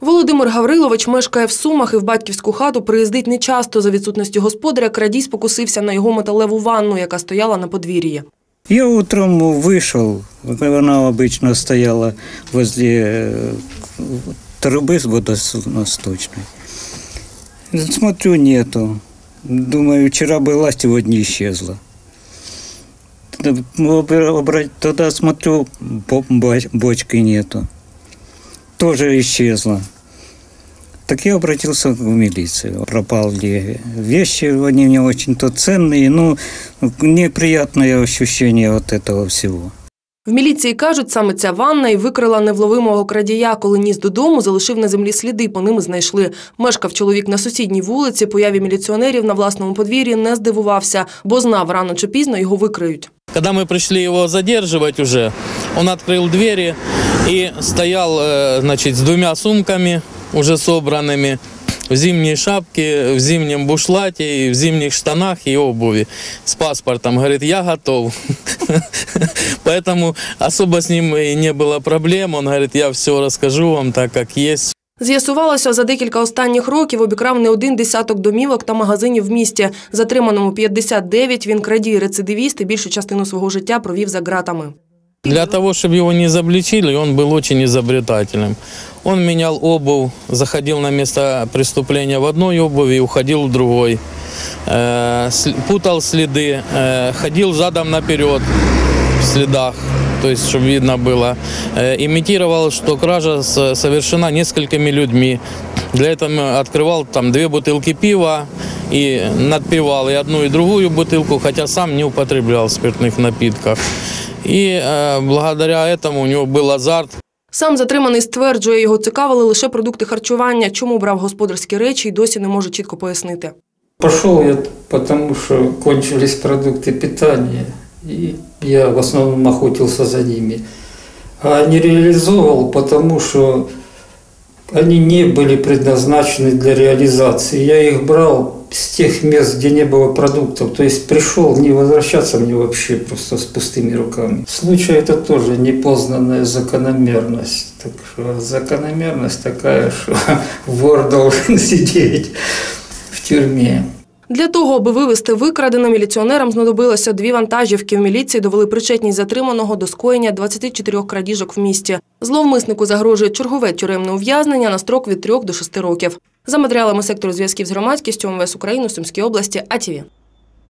Володимир Гаврилович мешкає в Сумах і в батьківську хату приїздить нечасто. За відсутності господаря крадій спокусився на його металеву ванну, яка стояла на подвір'ї. Я утром вышел, она обычно стояла возле э, трубы с водонасточной. Смотрю, нету. Думаю, вчера была, сегодня исчезла. Тогда обра- Тогда смотрю, бо- бо- бочки нету. Тоже исчезла. Так я обратился в милицию. Пропали вещи, они не очень-то ценные, но неприятное ощущение от этого всего. В міліції кажуть, саме ця ванна і викрила невловимого крадія, коли ніс додому, залишив на землі сліди, по ним і знайшли. Мешкав чоловік на сусідній вулиці, появі міліціонерів на власному подвір'ї не здивувався, бо знав, рано чи пізно його викриють. Когда мы пришли его задерживать уже, он открыл двери и стоял, э, значит, с двумя сумками уже собранными, в зимней шапке, в зимнем бушлате, и в зимних штанах и обуви с паспортом. Говорит, я готов. Поэтому особо с ним и не было проблем. Он говорит, я все расскажу вам так, как есть. З'ясувалося, за декілька останніх років обікрав не один десяток домівок та магазинів в місті. Затриманому 59, він крадій рецидивіст і більшу частину свого життя провів за ґратами. Для того, чтобы его не изобличили, он был очень изобретательным. Он менял обувь, заходил на место преступления в одной обуви и уходил в другой. Э, Путал следы, э, ходил задом наперед в следах, то есть, чтобы видно было. Э, Имитировал, что кража совершена несколькими людьми. Для этого открывал там две бутылки пива и надпивал и одну, и другую бутылку, хотя сам не употреблял спиртных напитков. И э, благодаря этому у него был азарт. Сам затриманий стверджує, його цікавили лише продукти харчування. Чому брав господарські речі, й досі не може чітко пояснити. Пошел я потому, что кончились продукты питания, и я в основном охотился за ними. А не реализовывал, потому что Они не были предназначены для реализации. Я их брал с тех мест, где не было продуктов. То есть пришел не возвращаться мне вообще просто с пустыми руками. Случай это тоже непознанная закономерность. Так что закономерность такая, что вор должен сидеть в тюрьме. Для того, аби вивезти викрадене, міліціонерам знадобилося дві вантажівки. В міліції довели причетність затриманого до скоєння 24 крадіжок в місті. Зловмиснику загрожує чергове тюремне ув'язнення на строк від 3 до 6 років. За матеріалами сектору зв'язків з громадськістю МВС України у Сумській області АТВ.